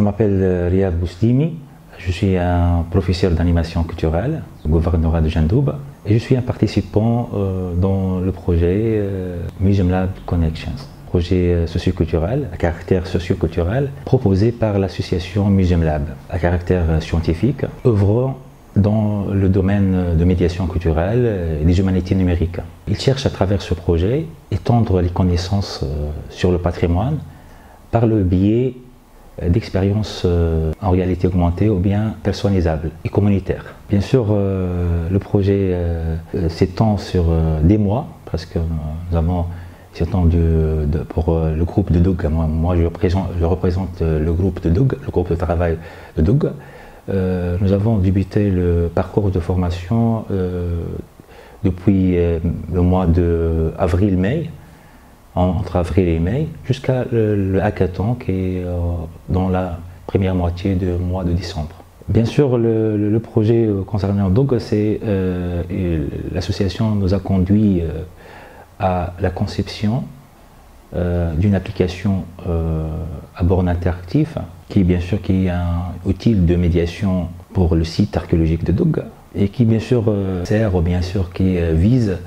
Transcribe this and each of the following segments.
m'appelle Riyad Boustimi, je suis un professeur d'animation culturelle au gouvernorat de Jandoub et je suis un participant euh, dans le projet euh, Museum Lab Connections, projet euh, socioculturel à caractère socioculturel proposé par l'association Museum Lab à caractère scientifique, œuvrant dans le domaine de médiation culturelle et des humanités numériques. Il cherche à travers ce projet étendre les connaissances sur le patrimoine par le biais d'expériences euh, en réalité augmentée ou bien personnalisables et communautaires. Bien sûr, euh, le projet euh, s'étend sur des mois, parce que nous avons s'étend de, pour le groupe de Doug. Moi, je, représente, je, représente, le groupe de Doug, le groupe de travail de Doug. nous avons débuté le parcours de formation depuis le mois d'avril-mai entre avril et mai, jusqu'à le, hackathon qui est euh, dans la première moitié du mois de décembre. Bien sûr, le, projet euh, concernant Dog, c'est euh, l'association nous a conduit à la conception d'une application à borne interactif, qui bien sûr qui est un outil de médiation pour le site archéologique de Dog, et qui bien sûr sert, bien sûr, qui vise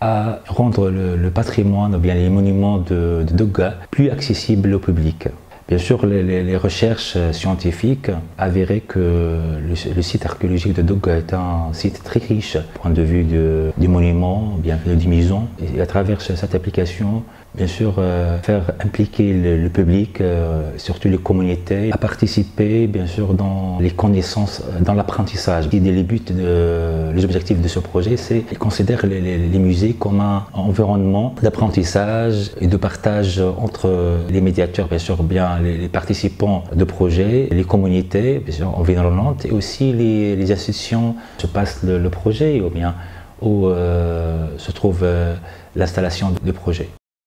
à rendre le, patrimoine ou bien les monuments de, de Doga plus accessibles au public. Bien sûr, les, recherches scientifiques avéraient que le, site archéologique de Doga est un site très riche, point de vue de, du monument, bien du maison. Et à travers cette application, bien sûr, euh, faire impliquer le, public, euh, surtout les communautés, à participer, bien sûr, dans les connaissances, euh, dans l'apprentissage. Les buts, les objectifs de ce projet, c'est considérer les, les, musées comme un environnement d'apprentissage et de partage entre les médiateurs, bien sûr, bien les, participants de projets, les communautés, bien environnantes, et aussi les, les institutions se passe le, projet, ou bien où se trouve l'installation du projet.